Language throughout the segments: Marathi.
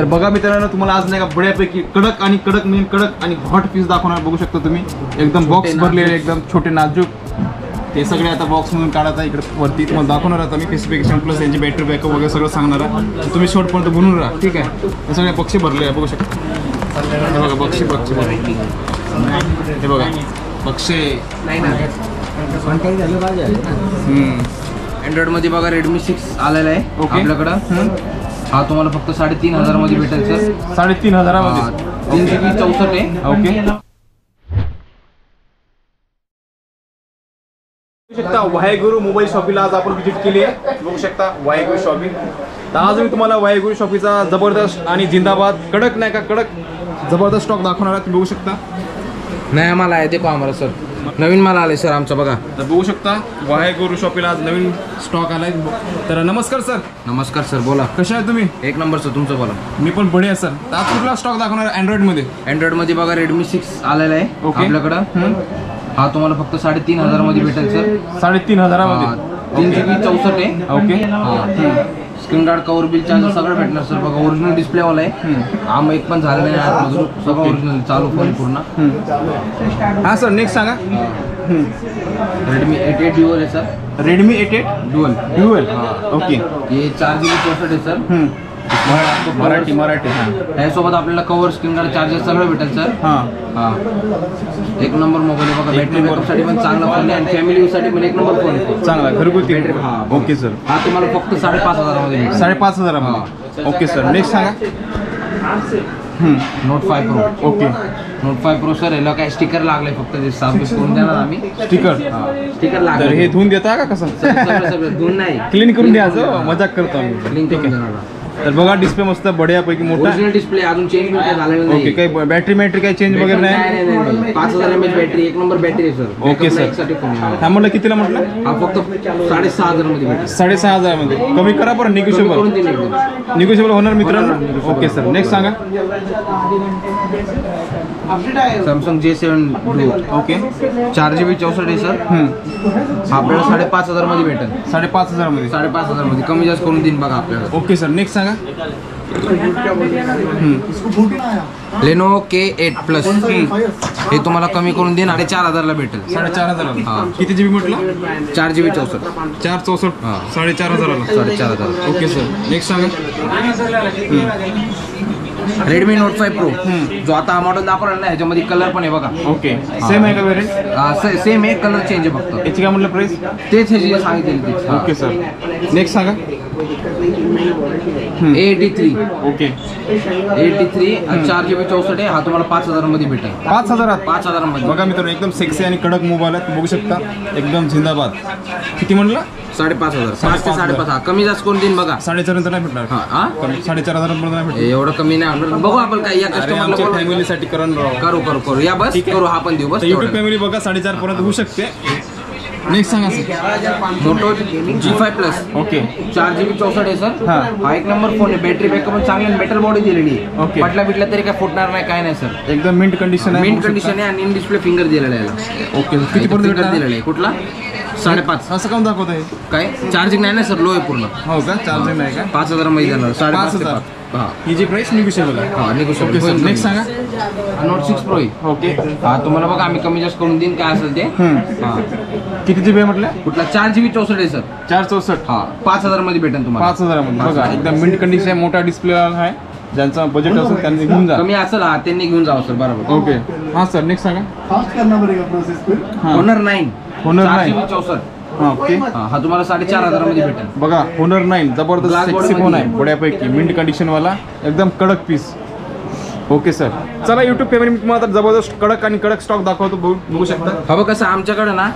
तर बघा मित्रांनो तुम्हाला आज नाही का बड्यापैकी कडक आणि कडक मेन कडक आणि हॉट पीस दाखवणार बघू शकता तुम्ही. एकदम बॉक्स भरलेले एकदम छोटे नाजूक. ते सगळे आता बॉक्स मधून काढत आहे इकडे वरती तुम्हाला दाखवणार आता मी स्पेसिफिकेशन प्लस यांची बॅटरी बॅकअप वगैरे सगळं सांगणार आहे. तर तुम्ही शेवटपर्यंत बनवून राहा ठीक आहे? हे सगळे बक्षे भरले आहे बघू शकता. हे बघा बक्षे भरले. हे बघा बक्षे हम्म. अँड्रॉइडमध्ये बघा रेडमी सिक्स आलेला आहे ओके. आपल्याकडं. हा तुम्हाला फक्त साडेतीन हजारमध्ये भेटेल सर. साडेतीन हजारामध्ये. तीन जी बी चौसष्ट आहे. ओके. बघू शकता वाहेगुरु मोबाईल शॉपीला आज आपण व्हिजिट केली आहे. बघू शकता वाहेगुरु शॉपी तर आज मी तुम्हाला वाहेगुरु शॉपीचा जबरदस्त आणि जिंदाबाद कडक नाही का कडक जबरदस्त स्टॉक दाखवणार आहे. तुम्ही बघू शकता. नया माल आहे देखो आम्हाला सर. नवीन माल आलाय सर आमचा बघा. तर बघू शकता वाहेगुरु शॉपीला आज नवीन स्टॉक आलाय. तर नमस्कार सर. नमस्कार सर बोला. कसे आहे तुम्ही? एक नंबर सर तुमचं बोला. मी पण बढे आहे सर. तर आज कुठला स्टॉक दाखवणार अँड्रॉइडमध्ये? अँड्रॉइडमध्ये बघा रेडमी सिक्स आलेला आहे ओके. आपल्याकडं. हा? तुम्हाला फक्त साडेतीन हजारमध्ये भेटेल सर. साडेतीन हजारामध्ये. तीन जी बी चौसष्ट आहे. Okay screen guard cover bill charger सगळं भेटणार सर. बघा ओरिजिनल डिस्प्ले वाला आहे. आम एक पण झालं नाही आतमधून सगळं ओरिजिनल चालू फोन पूर्ण. हां सर नेक्स्ट सांगा. रेडमी एट एट ड्युअल आहे sir. Redmi eight eight dual dual okay हे. चार जी बी चौसष्ट आहे सर. मराठी मराठी हां. त्यासोबत आपल्याला कवर स्क्रीन गार्ड चार्जर सगळं भेटेल सर हां. हा. एक नंबर मोबाईल आहे बघा बॅटरी बॅकअपसाठी पण चांगला फोन आहे आणि फॅमिली यूजसाठी पण एक नंबर फोन आहे. चांगला घरगुती हा. ओके सर हा तुम्हाला फक्त साडेपाच हजारामध्ये भेटेल. साडेपाच हजारामध्ये. ओके सर नेक्स्ट सांगा. Note five pro okay note five pro sir याला काय स्टिकर लागले फक्त ते साफ करून देणार आम्ही. स्टिकर स्टिकर तर लागले. हे धुवून देता का कसं? सगळं सगळं धुवून नाही. क्लीन करून द्यायचं मजाक करतो आम्ही. लिंक करून देणार. तर बघा डिस्प्ले मस्त बढियापैकी मोठा. ओरिजिनल डिस्प्ले अजून चेंज पण काय झालेलं ओके नाही काही बॅटरी मॅटरी काही चेंज वगैरे नाही नाही? नाही नाही, नाही. पाच हजार एम एच बॅटरी एक नंबर बॅटरी आहे सर ओके, sir. फोन आहे. हा म्हटलं कितीला म्हटलं? हा फक्त साडेसहा हजारमध्ये भेटेल साडेसहा हजारामध्ये. कमी करा बरं कमी करून निगोशिएबल एकदम निगोशिएबल होणार मित्रांनो? ओके सर नेक्स्ट सांगा. सॅमसंग जे सेवन ओके चार जी बी चौसष्ट आहे सर हम्म. आपल्याला साडेपाच हजारमध्ये भेटेल. साडेपाच हजारामध्ये. साडेपाच हजारमध्ये कमी जास्त करून देईन बघा आपल्याला. ओके सर नेक्स्ट सांगा. लेनो के एट प्लस हे तुम्हाला कमी करून देईन. आणि चार हजारला भेटेल. साडेचार हा. हजाराला किती जीबी म्हटलं? चार जी बी चौसष्ट. चार चौसष्ट. हा. साडेचार हजाराला. साडेचार हजार ओके सर नेक्स्ट सांगा. रेडमी नोट फाय प्रो जो आता हा मॉडेल दाखवला ना ह्याच्यामध्ये कलर पण आहे बघा. ओके सेम आहे का वेरियंट सेम आहे कलर चेंज आहे फक्त. याची काय म्हटलं प्राइस तेच ह्याची सांगितलेली तेच ओके सर नेक्स्ट सांगा. Eighty three. Okay. Eighty three चार जी बी चौसष्ट आहे. हा तुम्हाला पाच हजारामध्ये भेटेल. पाच हजारात? पाच हजारामध्ये. बघा मित्रांनो एकदम सेक्सी आणि कडक मोबाईल आहे बघू शकता एकदम झिंदाबाद किती म्हटलं? साडेपाच हजार. पाच ते साडेपाच हा कमी जास्त करून देईन बघा. साडेचार नंतर नाही भेटणार. हा हा कमी साडेचार हजारापर्यंत नाही भेटणार. एवढं कमी नाही होणार. बघू आपण काय या अरे आमच्या कस्टमरला फॅमिलीसाठी करण राव करू करू करू. या बस. करू हा पण देऊ. बस युट्यूब तेवढं. फॅमिली बघा साडेचार पर्यंत होऊ शकते. नेक्स्ट सांगा sir Moto G five plus okay चार जी बी चौसष्ट आहे सर हा. हा एक नंबर फोन आहे. बॅटरी बॅकअप पण चांगली मेटल बॉडी दिलेली आहे. ओके. पटला बिटला तरी काय फुटणार नाही काय नाही सर एकदम मिंट कंडिशन आहे. बघू कंडिशन. आहे आणि इन डिस्प्ले फिंगर दिलेला आहे. ओके किती पर्यंत दिलेला आहे. कुठला? साडेपाच. असं काऊन दाखवत आहे काय? चार्जिंग नाही ना सर लो आहे पूर्ण. हो का? चार्जिंग नाही का? पाच हजारमध्ये जाणार साडेपाच ते हजार. पाच. हा. ही जी प्राइस निगोशिएबल आहे. हा ओके सर नेक्स्ट कमी. सांगा. नोट सिक्स प्रो आहे. ओके हा तुम्हाला बघा आम्ही कमी जास्त करून देईन काय असेल ते. हम्म. हा. किती जी बी म्हटलं? कुठला? चार जी बी चौसष्ट आहे सर चार चौसष्ट. हा पाच हजारमध्ये भेटेल तुम्हाला. पाच हजारामध्ये. बघा एकदम मिंट कंडिशन आहे मोठा डिस्प्ले आहे. ज्यांचा बजेट असेल त्यांनी घेऊन जा. कमी असेल हा त्यांनी घेऊन जावं सर बरोबर. ओके हां सर नेक्स्ट सांगा. फास्ट करना पड़ेगा प्रोसेस हां. नाईन Honor चार 9. जी बी चौसष्ट. हां ओके. हा हा तुम्हाला साडेचार हजारामध्ये भेटेल. बघा होनर नाईन जबरदस्त Black board सेक्सी फोन आहे. मध्ये. बड्यापैकी मिंट कंडिशन वाला. एकदम कडक पीस ओके सर चला युट्यूब पेमेंट मी तुम्हाला आता जबरदस्त कडक आणि कडक स्टॉक दाखवतो बघू बघू शकता हा बघ कसं आमच्याकडे ना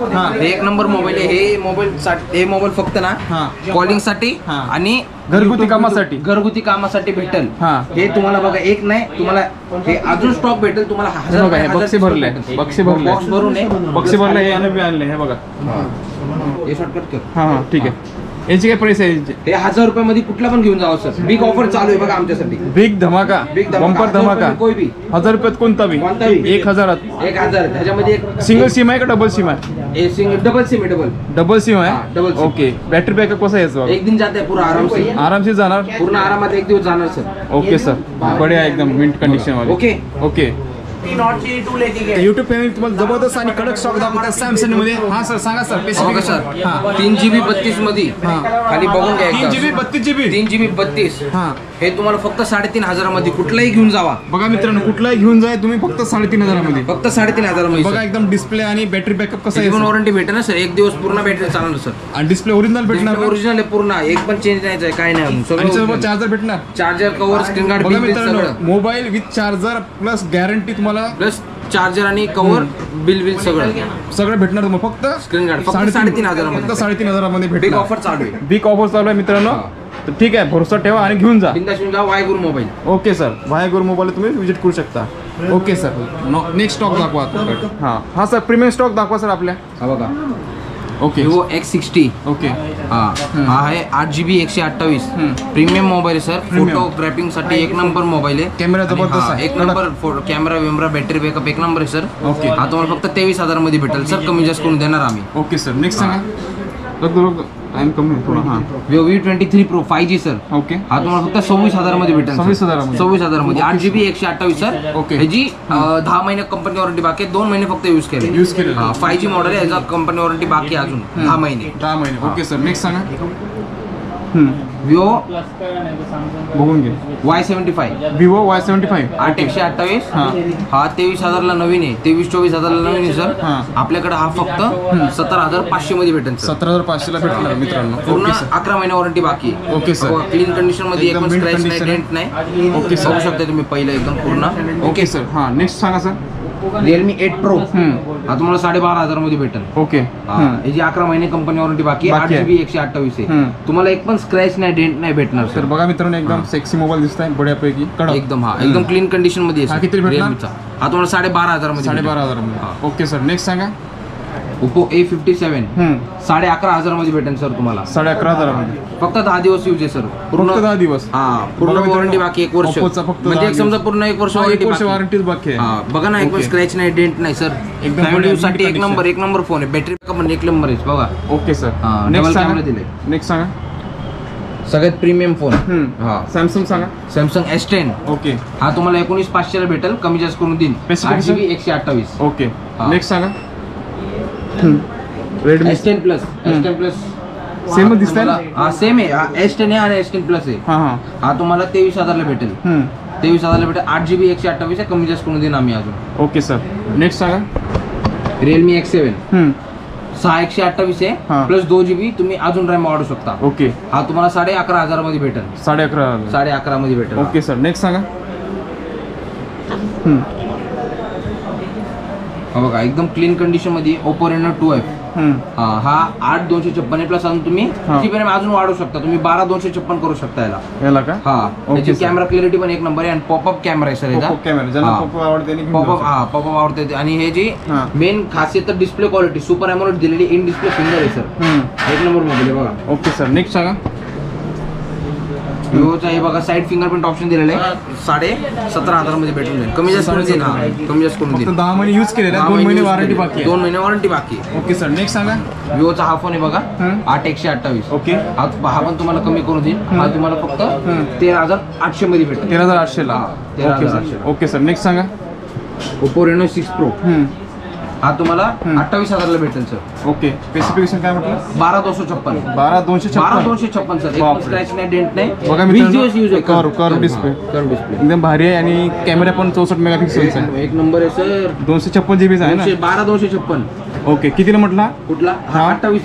एक नंबर मोबाईल आहे हे मोबाईल साठी हे मोबाईल फक्त ना हा. कॉलिंगसाठी हा. आणि घरगुती कामासाठी. घरगुती कामासाठी भेटेल हा. हे तुम्हाला बघा एक नाही तुम्हाला हे अजून स्टॉक भेटेल तुम्हाला बघा, हे बक्षे भरले. बक्षे भरले. बॉक्स भरून आहे बक्षे भरले हे आणले हे बघा हे शॉर्टकट कर हां हां ठीक आहे याची काय प्राइस आहे याची? हे हजार रुपयामध्ये कुठला पण घेऊन जावं सर बिग ऑफर चालू आहे बघा आमच्यासाठी. बिग धमाका. बिग बंपर धमाका. कोई बी हजार रुपयात कोणता बी? कोणता बी. एक हजारात. एक हजार. त्याच्यामध्ये एक सिंगल सिम आहे का डबल सिम आहे? सिंगल डबल सिम आहे डबल डबल सिम हा, आहे double SIM. Okay battery backup कसा आहे याचा एक दिन जाते पूरा आराम से आरामशीर जाणार? पूर्ण आरामात एक दिवस जाणार सर ओके सर बढिया एकदम मिंट कंडिशन वाले. ओके. ओके युट्यूब फॅमिली तुम्हाला जबरदस्त आणि कडक स्टॉक दाखवतात सॅमसंगमध्ये हा सर सांगा सर बघा स्पेसिफिक सर तीन जीबी बत्तीसमध्ये हा. खाली बघून घ्या तीन एकदा. जीबी बत्तीस जीबी तीन जीबी बत्तीस. हा. हे तुम्हाला फक्त साडेतीन हजारामध्ये कुठलाही घेऊन जावा. बघा मित्रांनो कुठलाही घेऊन जाय तुम्ही फक्त साडेतीन हजारामध्ये. फक्त साडेतीन हजारामध्ये बघा एकदम डिस्प्ले आणि बॅटरी बॅकअप कसं पण आहे वॉरंटी भेटेल ना सर एक दिवस पूर्ण बॅटरी चालणार सर आणि डिस्प्ले ओरिजिनल भेटणार? ओरिजिनल आहे पूर्ण. एक पण चेंज नाही काय नाही. आणि चार्जर भेटणार? चार्जर कव्हर स्क्रीन गार्ड बघा मित्रांनो सगळं. Mobile with charger plus guarantee तुम्हाला प्लस चार्जर आणि कव्हर बिल बिल सगळं. सगळं भेटणार तुम्हाला. फक्त Screen guard. फक्त साडेतीन हजारामध्ये. फक्त साडेतीन हजारामध्ये बिग भेटणार. ऑफर चालू आहे. बिग ऑफर चालू आहे मित्रांनो. तर ठीक आहे भरोसा ठेवा आणि घेऊन जा. बिंदास घेऊन जा वाय गुरु मोबाईल ओके सर वायगोर मोबाईल तुम्ही विजिट करू शकता. ओके सर नेक्स्ट स्टॉक दाखवा आता. हा. हा सर प्रीमियम स्टॉक दाखवा सर आपल्या. हा बघा. Okay Vivo X sixty okay हा. हा आहे आठ जी बी एकशे अठ्ठावीस. प्रीमियम मोबाईल आहे सर. फोटोग्राफिंगसाठी एक नंबर मोबाईल आहे. कॅमेरा जबरदस्त. एक नंबर फोटो कॅमेरा वेमरा बॅटरी बॅकअप एक नंबर आहे सर ओके. हा तुम्हाला फक्त तेवीस हजारमध्ये भेटेल सर कमी जास्त करून देणार आम्ही. ओके सर नेक्स्ट सांगा. दो टाइम कमी हां. Vivo V twenty three pro five G sir okay हा तुम्हाला फक्त सव्वीस हजारमध्ये भेटेल 26,000 मध्ये. सव्वीस हजारमध्ये आठ जीबी एकशे अठ्ठावीस सर ओके. ह्याची दहा महिने कंपनी वॉरंटी बाकी आहे दोन महिने फक्त यूज केले. केलेलं. हा फाय जी मॉडेल आहे याचा कंपनी वॉरंटी बाकी आहे अजून दहा महिने. दहा महिने. ओके सर नेक्स्ट सांगा. विवो बघून घे Y seventy five Vivo Y seventy five आठ एकशे अठ्ठावीस हा. तेवीस हजारला नवीन आहे तेवीस चोवीस हजारला नवीन आहे सर हा. आपल्याकडे हा फक्त सत्तर हजार पाचशे मध्ये भेटेल सतरा हजार पाचशेला भेटणार मित्रांनो पूर्ण अकरा महिने वॉरंटी बाकी ओके, सर. क्लीन कंडिशनमध्ये एक एकदम स्क्रॅच नाही condition. डेंट नाही ओके. बघू शकता तुम्ही पहिलं एकदम पूर्ण ओके सर हां नेक्स्ट सांगा सर रिअलमी एट प्रो हा तुम्हाला साडेबारा हजारमध्ये भेटेल. ओके. हा. याची अकरा महिने कंपनी वॉरंटी बाकी आठ. जीबी एकशे अठ्ठावीस आहे. तुम्हाला एक पण स्क्रॅच नाही डेंट नाही भेटणार सर बघा मित्रांनो एकदम सेक्सी मोबाईल दिसत आहे बढ्यापैकी. कडक. एकदम हा. एकदम क्लीन कंडिशनमध्ये हा. हा तुम्हाला साडेबारा हजारमध्ये साडेबारा हजार. ओके सर नेक्स्ट सांगा. ओप्पो ए फिफ्टी सेव्हन हम्म, साडे अकरा हजारमध्ये भेटेल सर तुम्हाला. साडे अकरा हजारामध्ये. फक्त दहा दिवस यूज आहे सर. फक्त दहा दिवस. हा पूर्ण वॉरंटी बाकी एक वर्ष. फक्त म्हणजे दहा एक समजा. पूर्ण एक वर्ष हा, एक वॉरंटी वर्ष बाकी. वॉरंटीच बाकी आहे. हा, बघा ना एक. स्क्रॅच नाही डेंट नाही सर. एकदम फॅमिली बढिया, साठी एक condition. नंबर एक नंबर फोन आहे. बॅटरी बॅकअप पण एक नंबर आहे बघा. Okay sir. हा, नेक्स्ट double सांगा. दिले. नेक्स्ट सांगा. सगळ्यात प्रीमियम फोन. हा. सॅमसंग सांगा. Samsung S ten okay. हा तुम्हाला एकोणीस पाचशेला भेटेल कमी जास्त करून देईन. आठ Specification? जीबी एकशे अठ्ठावीस. ओके. हा. नेक्स्ट सांगा. Redmi S ten plus S ten plus सेमच दिसतंय ना हा सेम आहे. हा एस टेन आहे आणि एस टेन प्लस आहे. हां हां हा तुम्हाला तेवीस हजारला भेटेल. हम्म. तेवीस हजारला भेटेल. आठ जीबी एकशे अठ्ठावीस आहे. कमी जास्त करून देईन आम्ही अजून. ओके सर नेक्स्ट सांगा. Realme X seven hmm. सहा एकशे अठ्ठावीस हा. आहे प्लस दोन जीबी तुम्ही अजून रॅम वाढू शकता. ओके हा तुम्हाला साडे अकरा हजारमध्ये भेटेल. साडे अकरा हजार. साडे अकरा मध्ये भेटेल ओके सर नेक्स्ट सांगा. हम्म. हा बघा एकदम क्लीन कंडिशनमध्ये ओपो रेनो टू एफ. हा हा आठ दोनशे छप्पन आहे प्लस अजून तुम्ही अजून वाढू शकता? तुम्ही बारा दोनशे छप्पन करू शकता याला. याला का? हा. ओके, त्याची. कॅमेरा क्लॅरिटी पण एक नंबर आहे आणि पॉपअप कॅमेरा आहे सर याचा. पॉपअप कॅमेरा ज्यांना. पॉपअप आवडते पॉपअप हा पॉपअप आवडते आणि हे जी. मेन खासियत तर डिस्प्ले क्वालिटी सुपर अमोलेड दिलेली इन डिस्प्ले फिंगर आहे सर. एक नंबर मोबाईल बघा. ओके सर नेक्स्ट सांगा. विवोचा हे बघा साईड फिंगरप्रिंट ऑप्शन दिलेलं आहे. साडे सतरा हजारमध्ये भेटून जाईल. कमी जास्त करून देईन हा कमी जास्त करून देईन दहा महिने यूज केलेला दोन महिने वॉरंटी. बाकी दोन महिने वॉरंटी बाकी ओके सर नेक्स्ट सांगा. विवोचा हा फोन आहे बघा. आठ एकशे अठ्ठावीस. ओके हा हा पण तुम्हाला कमी करून देईन हा. तुम्हाला फक्त. तेरा हजार आठशे मध्ये भेटेल तेरा हजार आठशेला हा, तेरा ओके हजार सर आठशेला. ओके सर नेक्स्ट सांगा. Oppo Reno six pro. हा तुम्हाला. अठ्ठावीस हजारला भेटेल सर. ओके. स्पेसिफिकेशन काय म्हटलं? बारा दोनशे छप्पन. बारा दोनशे बारा दोनशे छप्पन सर. स्क्रॅच नाही डेंट नाही. बघा मित्रांनो, दिवस use curve- curve display. Curve display एकदम भारी आहे आणि कॅमेरा पण चौसष्ट मेगापिक्सेलचा आहे. एक नंबर आहे सर दोनशे छप्पन जीबीचा आहे दोनशे बारा दोनशे छप्पन. ना ओके. कितीला म्हटला? कुठला? हा. अठ्ठावीस.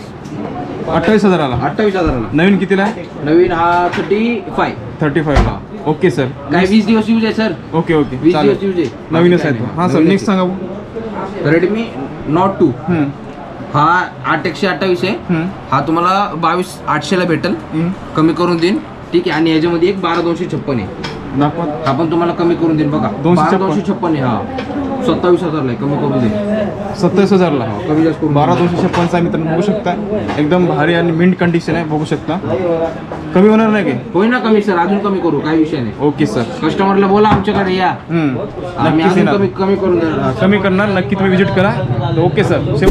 अठ्ठावीस हजाराला. अठ्ठावीस हजाराला. नवीन कितीला आहे? नवीन हा thirty five thirty five okay sir. काय वीस दिवस यूज आहे सर? Okay okay. वीस दिवस यूज आहे. नवीनच आहे हां सर नेक्स्ट सांगा. Redmi note two. हा आठ एकशे अठ्ठावीस आहे. हा तुम्हाला बावीस आठशेला भेटेल. कमी करून देईन. ठीक आहे. आणि याच्यामध्ये एक बारा दोनशे छप्पन आहे. दाखवा. हा पण तुम्हाला कमी करून देईन बघा. 256. बारा दोनशे छप्पन आहे. हा. सत्तावीस हजारला आहे. कमी करू दे सत्तावीस हजारला. कमी जास्त करून बारा दोनशे छप्पनचा मित्रांनो बघू शकता. एकदम भारी आणि मिंट कंडिशन आहे बघू शकता. कमी होणार नाही की? होईल ना कमी सर. अजून कमी करू काही विषय नाही. Okay sir. कस्टमरला बोला आमच्याकडे या. हम्म. आम्ही नक्कीच अजून येणार. कमी कमी करून देणार. कमी करणार नक्की तुम्ही विजिट करा. Okay sir.